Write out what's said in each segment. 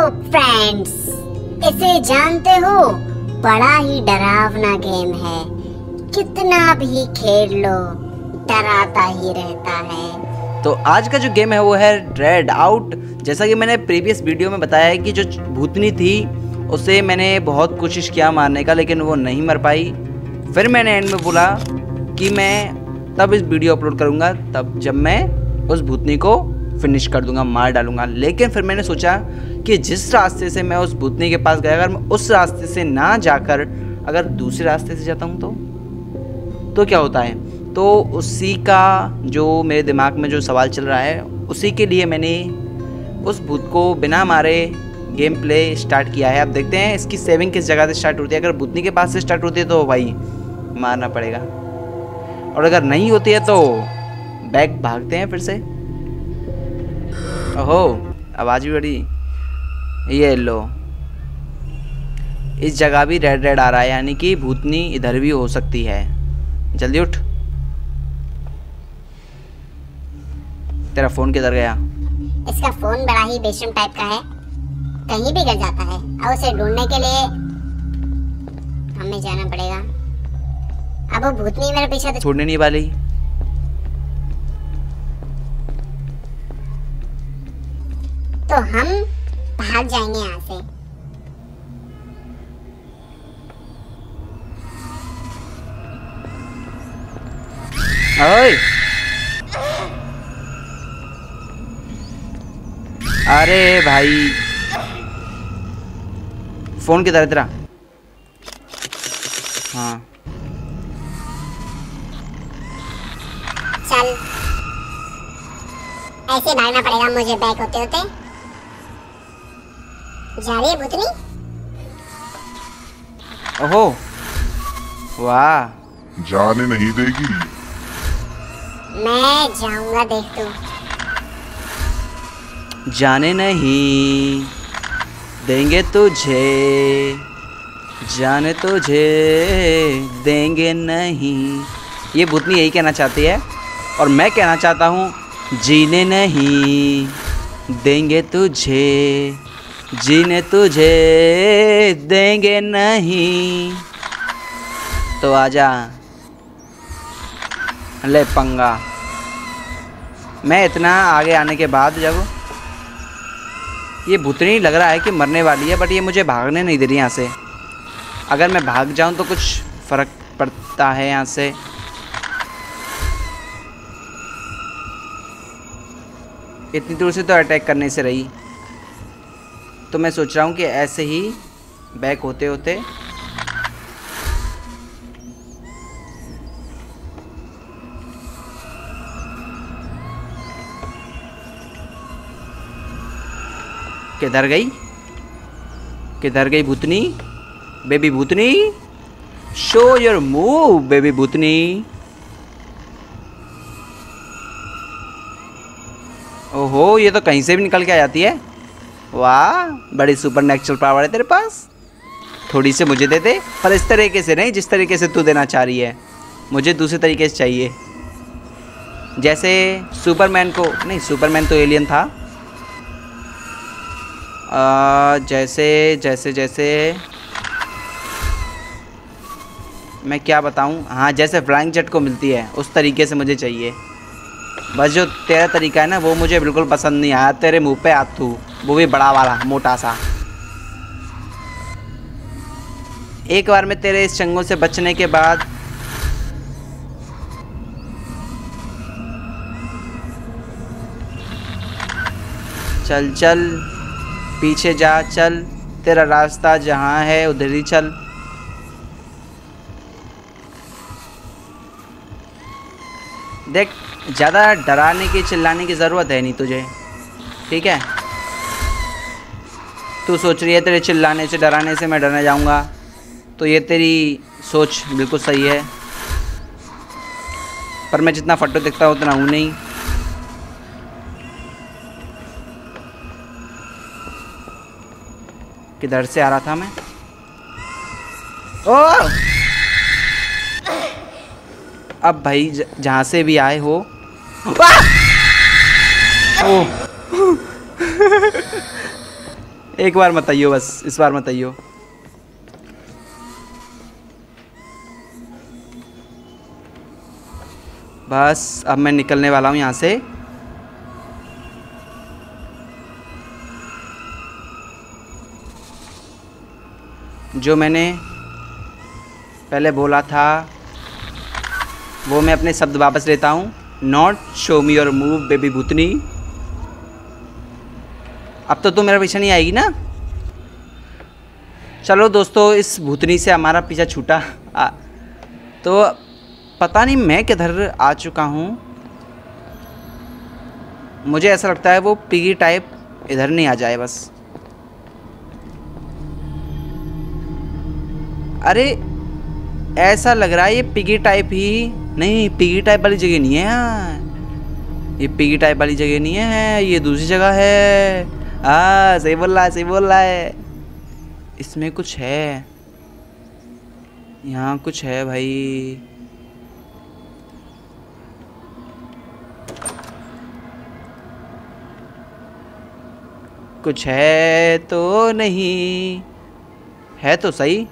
Friends इसे जानते हो? बड़ा ही डरावना गेम है। कितना भी खेल लो, डराता ही रहता है। तो आज का जो गेम है, वो है रेड आउट जैसा कि मैंने प्रीवियस वीडियो में बताया है कि जो भूतनी थी, उसे मैंने बहुत कोशिश किया मारने का, लेकिन वो नहीं मर पाई। फिर मैंने एंड में बोला कि मैं तब इस वीडियो अपलोड करूँगा, तब जब मैं उस भूतनी को फिनिश कर दूँगा, मार डालूँगा। लेकिन फिर मैंने सोचा कि जिस रास्ते से मैं उस भूतनी के पास गया, अगर मैं उस रास्ते से ना जाकर, अगर दूसरे रास्ते से जाता हूँ तो? तो क्या होता है? तो उसी का जो मेरे दिमाग में जो सवाल चल रहा है, उसी के लिए मैंने उस भूत को बिना मारे गेम प्ले स्टार्ट किया है। आप देखते हैं, इसकी सेविंग किस जगह से स्टार्ट होती है? अगर भूतनी के पास से स्टार्ट होती है तो भाई, मारना पड़ेगा। और अगर नहीं होती है तो बैग भागते हैं फिर से। ओहो, आवाज़ भी बड़ी। ये लो। इस जगह भी रेड रेड आ रहा है यानी कि भूतनी इधर भी हो सकती है। जल्दी उठ। तेरा फ़ोन किधर गया? इसका फ़ोन बड़ा ही बेशरम टाइप का है। कहीं भी गिर जाता है अब उसे ढूँढने के लिए हमें जाना पड़ेगा। अब वो भूतनी मेरे पीछे तो छोड़ने नहीं वाली। तो हम भाग जाएँगे यहाँ से। ओए। अरे भाई। फ़ोन किधर है तेरा? हाँ। चल। ऐसे भागना पड़ेगा मुझे बैक होते होते। जा रही है भूतनी ओहो। वाह। जाने नहीं देगी। मैं जाऊँगा देख तू। जाने नहीं। देंगे तुझे। जाने तुझे। देंगे नहीं। ये भूतनी यही कहना चाहती है और मैं कहना चाहता हूँ जीने नहीं। देंगे तुझे। जीने तुझे देंगे नहीं। तो आजा। ले पंगा। मैं इतना आगे आने के बाद जब ये भूतनी लग रहा है कि मरने वाली है बट ये मुझे भागने नहीं दे रही यहाँ से। अगर मैं भाग जाऊँ तो कुछ फ़र्क पड़ता है यहाँ से। इतनी दूर से तो अटैक करने से रही। तो मैं सोच रहा हूँ कि ऐसे ही बैक होते होते किधर गई? किधर गई भूतनी? बेबी भूतनी? शो योर मूव बेबी भूतनी। ओहो, ये तो कहीं से भी निकल के आ जाती है। वाह बड़ी सुपर नेचुरल पावर है तेरे पास। थोड़ी से मुझे दे दे पर इस तरीके से नहीं जिस तरीके से तू देना चाह रही है। मुझे दूसरे तरीके से चाहिए। जैसे सुपरमैन को नहीं सुपरमैन तो एलियन था। आ, जैसे जैसे जैसे। मैं क्या बताऊँ? हाँ जैसे फ्लाइंग जेट को मिलती है उस तरीके से मुझे चाहिए। बस जो तेरा तरीका है ना वो मुझे बिल्कुल पसंद नहीं आया। तेरे मुँह पे आतू वो भी बड़ा वाला, मोटा सा। एक बार में तेरे इस चंगों से बचने के बाद चल चल, पीछे जा, चल, तेरा रास्ता जहाँ है, उधर ही चल। देख, ज़्यादा डराने की, चिल्लाने की ज़रूरत है नहीं तुझे, ठीक है? तू सोच रही है तेरे चिल्लाने से डराने से मैं डरने जाऊँगा। तो ये तेरी सोच बिल्कुल सही है। पर मैं जितना फटो दिखता हूँ उतना हूँ नहीं। किधर से आ रहा था मैं? ओ! अब भाई जहाँ से भी आए हो। ओ एक बार मत आइयो, बस, इस बार मत आइयो। बस, अब मैं निकलने वाला हूँ यहाँ से। जो मैंने पहले बोला था, वो मैं अपने शब्द वापस लेता हूँ। Not show me your move baby भूतनी अब तो तू मेरा पीछा नहीं आएगी ना? चलो दोस्तों, इस भूतनी से हमारा पीछा छूटा। तो पता नहीं मैं किधर आ चुका हूँ। मुझे ऐसा लगता है वो पिगी टाइप इधर नहीं आ जाए बस। अरे, ऐसा लग रहा है ये पिगी टाइप ही नहीं पिगी टाइप वाली जगह नहीं है। यहाँ ये पिगी टाइप वाली जगह नहीं है, ये दूसरी जगह है। हाँ सही बोल रहा है सही बोल रहा है। इसमें कुछ है। यहाँ कुछ है भाई। कुछ है तो नहीं। है तो सही।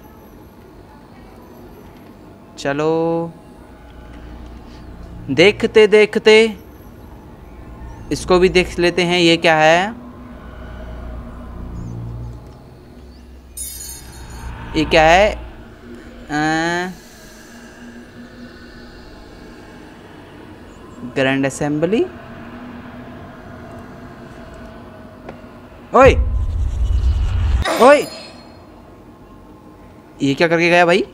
चलो। देखते देखते। इसको भी देख लेते हैं, ये क्या है? ये क्या है? ग्रैंड असेंबली ओए! ओए! ये क्या करके गया भाई?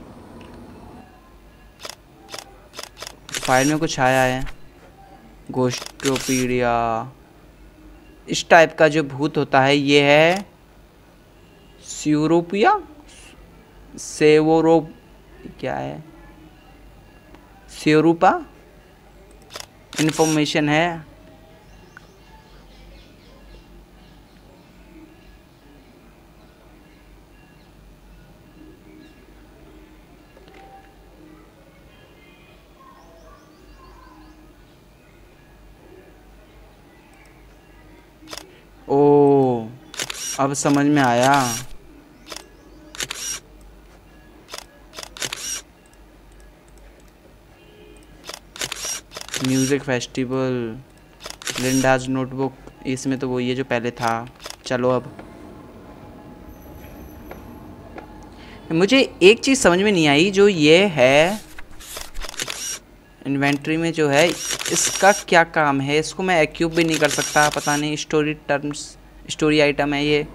फ़ाइल में कुछ आया है। गोस्टोपीडिया इस टाइप का जो भूत होता है, ये है स्यूरोपिया सेवोरो क्या है? स्यूरूपा इन्फॉर्मेशन है। ओ अब समझ में आया। म्यूज़िक फेस्टिवल लिंडाज नोटबुक इसमें तो वो ये जो पहले था। चलो अब। मुझे एक चीज़ समझ में नहीं आई, जो ये है इन्वेंट्री में जो है, इसका क्या काम है? इसको मैं एक्यूब भी नहीं कर सकता, पता नहीं स्टोरी टर्म्स स्टोरी आइटम है ये।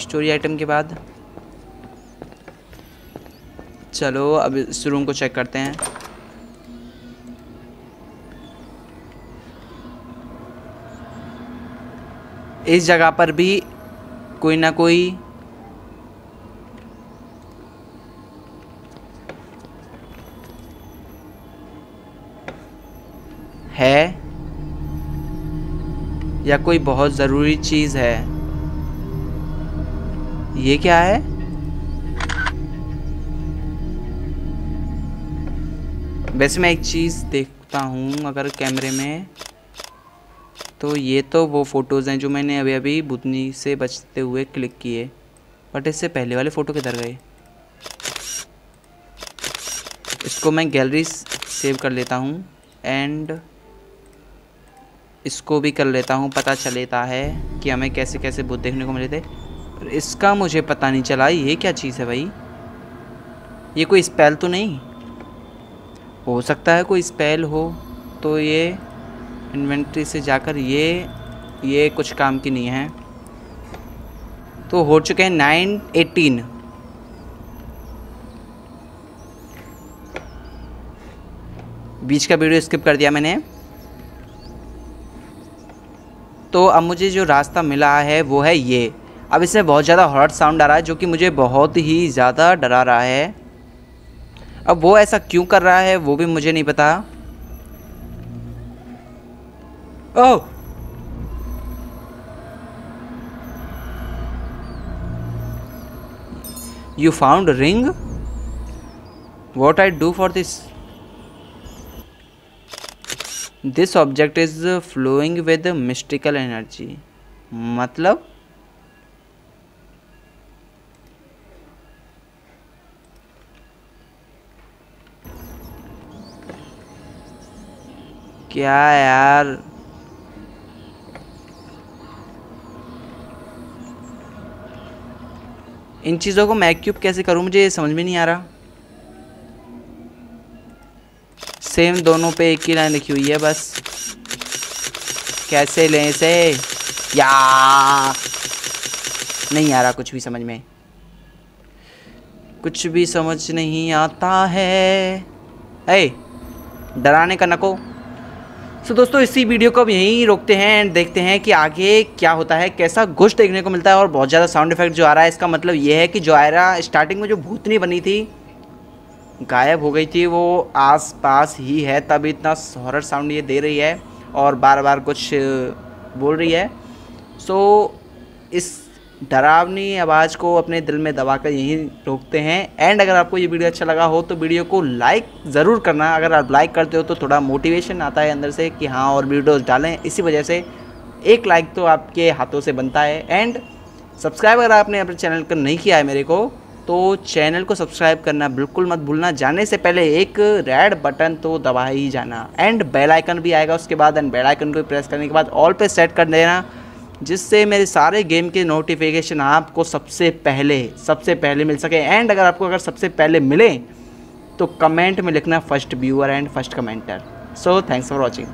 स्टोरी आइटम के बाद। चलो, अब इस रूम को चेक करते हैं। इस जगह पर भी कोई ना कोई है या कोई बहुत ज़रूरी चीज़ है। ये क्या है? वैसे मैं एक चीज़ देखता हूँ अगर कैमरे में। तो ये तो वो फ़ोटोज़ हैं जो मैंने अभी अभी बुतनी से बचते हुए क्लिक किए। बट इससे पहले वाले फ़ोटो किधर गए? इसको मैं गैलरी सेव कर लेता हूँ एंड इसको भी कर लेता हूँ, पता चलेता है कि हमें कैसे कैसे बुत देखने को मिले थे। पर इसका मुझे पता नहीं चला, ये क्या चीज़ है भाई? ये कोई स्पेल तो नहीं? हो सकता है कोई स्पेल हो तो ये इन्वेंट्री से जाकर ये ये कुछ काम की नहीं है। तो हो चुके हैं नाइन एटीन। बीच का वीडियो स्किप कर दिया मैंने। तो अब मुझे जो रास्ता मिला है, वो है ये। अब इसमें बहुत ज़्यादा हॉट साउंड आ रहा है, जो कि मुझे बहुत ही ज़्यादा डरा रहा है। अब वो ऐसा क्यों कर रहा है, वो भी मुझे नहीं पता। ओह you found a ring what i do for this this object is flowing with mystical energy मतलब क्या यार इन चीज़ों को मैक क्यूब कैसे करूँ? मुझे ये समझ में नहीं आ रहा। सेम दोनों पे एक ही लाइन लिखी हुई है बस। कैसे लें इसे? या। नहीं आ रहा कुछ भी समझ में। कुछ भी समझ नहीं आता है। ए डराने का नको। सो so, दोस्तों इसी वीडियो को अब यहीं रोकते हैं एंड देखते हैं कि आगे क्या होता है कैसा गोश्त देखने को मिलता है और बहुत ज़्यादा साउंड इफ़ेक्ट जो आ रहा है इसका मतलब ये है कि जो आयरा स्टार्टिंग में जो भूतनी बनी थी गायब हो गई थी वो आस पास ही है तब इतना हॉरर साउंड ये दे रही है और बार बार कुछ बोल रही है। सो so, इस डरावनी आवाज़ को अपने दिल में दबा कर यहीं रोकते हैं। एंड अगर आपको ये वीडियो अच्छा लगा हो तो वीडियो को लाइक ज़रूर करना। अगर आप लाइक करते हो तो थोड़ा मोटिवेशन आता है अंदर से कि हाँ और वीडियोस डालें। इसी वजह से एक लाइक तो आपके हाथों से बनता है। एंड सब्सक्राइब अगर आपने अपने चैनल को नहीं किया है मेरे को तो चैनल को सब्सक्राइब करना बिल्कुल मत भूलना। जाने से पहले एक रेड बटन तो दबा ही जाना। एंड बेल आइकन भी आएगा उसके बाद। एंड बेल आइकन को प्रेस करने के बाद ऑल पे सेट कर देना। जिससे मेरे सारे गेम के नोटिफिकेशन आपको सबसे पहले सबसे पहले मिल सके। एंड अगर आपको अगर सबसे पहले मिले तो कमेंट में लिखना first viewer and first commenter so thanks for watching